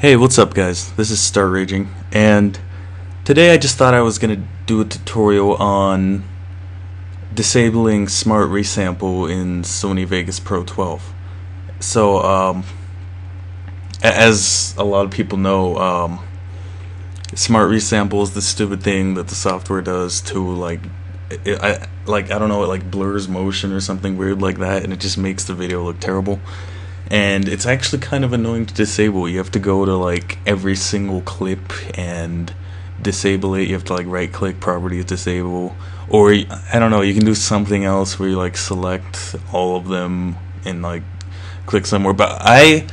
Hey, what's up guys? This is Start Raging, and today I just thought I was gonna do a tutorial on disabling Smart Resample in Sony Vegas Pro 12. So, um, as a lot of people know, um, Smart Resample is the stupid thing that the software does to like, it, I like I don't know, it like blurs motion or something weird like that, and it just makes the video look terrible and it's actually kind of annoying to disable. You have to go to like every single clip and disable it. You have to like right click properties disable or I don't know, you can do something else where you like select all of them and like click somewhere. But I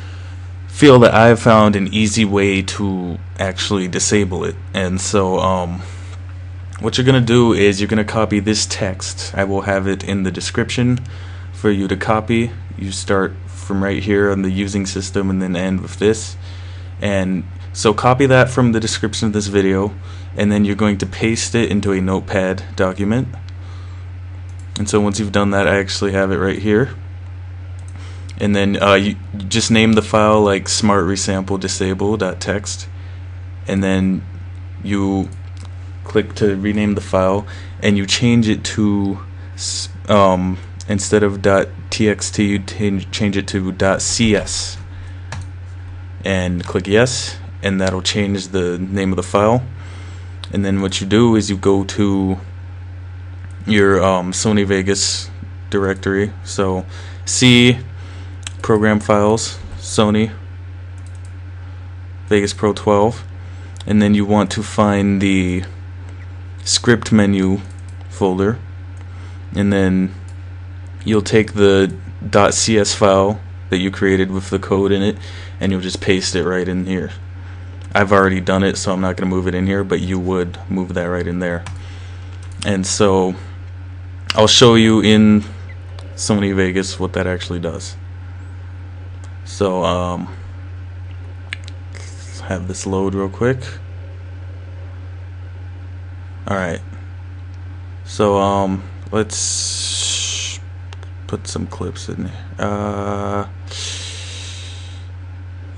feel that I've found an easy way to actually disable it. And so um what you're to do is you're to copy this text. I will have it in the description for you to copy. You start from right here on the using system and then end with this. And so copy that from the description of this video and then you're going to paste it into a notepad document. And so once you've done that, I actually have it right here. And then uh, you just name the file like smart resample disable.txt and then you click to rename the file and you change it to um, instead of .txt you change it to .cs. And click yes and that'll change the name of the file. And then what you do is you go to your um, Sony Vegas directory. So C program files Sony Vegas Pro 12 and then you want to find the script menu folder. And then you'll take the .cs file that you created with the code in it and you'll just paste it right in here. I've already done it so I'm not going to move it in here but you would move that right in there. And so I'll show you in Sony Vegas what that actually does. So um, have this load real quick. Alright. So um let's put some clips in there. Uh,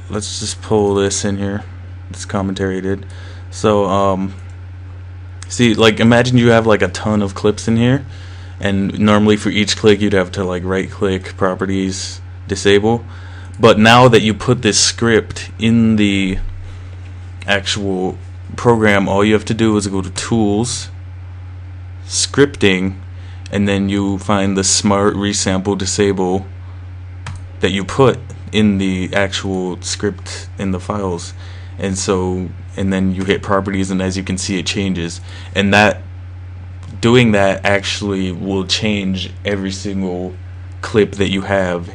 let's just pull this in here. This commentary did. So, um, see, like, imagine you have like a ton of clips in here, and normally for each click you'd have to like right click, properties, disable. But now that you put this script in the actual program, all you have to do is go to Tools, Scripting, and then you find the smart resample disable that you put in the actual script in the files. And so and then you hit properties and as you can see it changes. And that doing that actually will change every single clip that you have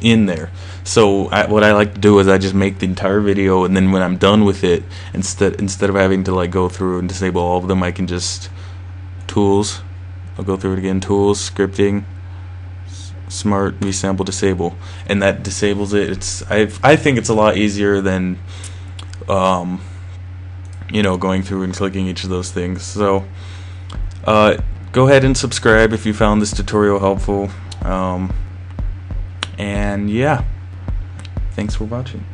in there. So I, what I like to do is I just make the entire video and then when I'm done with it instead instead of having to like go through and disable all of them I can just tools I'll go through it again. Tools scripting smart resample disable. And that disables it it's I I think it's a lot easier than um, you know going through and clicking each of those things. So uh, go ahead and subscribe if you found this tutorial helpful. Um, and yeah thanks for watching